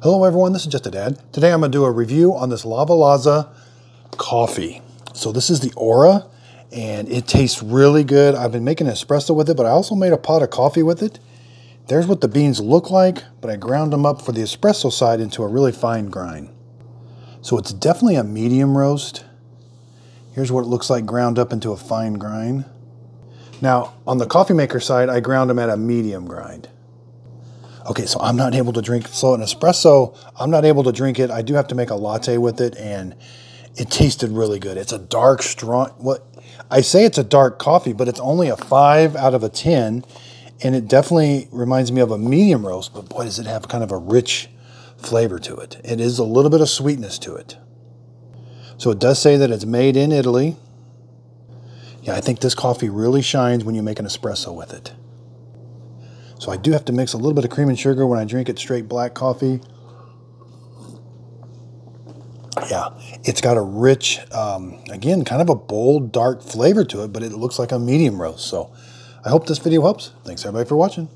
Hello everyone, this is Just a Dad. Today I'm going to do a review on this Lavazza coffee. So this is the Oro, and it tastes really good. I've been making espresso with it, but I also made a pot of coffee with it. There's what the beans look like, but I ground them up for the espresso side into a really fine grind. So it's definitely a medium roast. Here's what it looks like ground up into a fine grind. Now, on the coffee maker side, I ground them at a medium grind. Okay, so I'm not able to drink, so an espresso, I'm not able to drink it. I do have to make a latte with it, and it tasted really good. It's a dark, strong, what I say it's a dark coffee, but it's only a five out of a 10, and it definitely reminds me of a medium roast, but boy, does it have kind of a rich flavor to it. It is a little bit of sweetness to it. So it does say that it's made in Italy. Yeah, I think this coffee really shines when you make an espresso with it. So I do have to mix a little bit of cream and sugar when I drink it straight black coffee. Yeah, it's got a rich, um, again, kind of a bold, dark flavor to it, but it looks like a medium roast. So I hope this video helps. Thanks everybody for watching.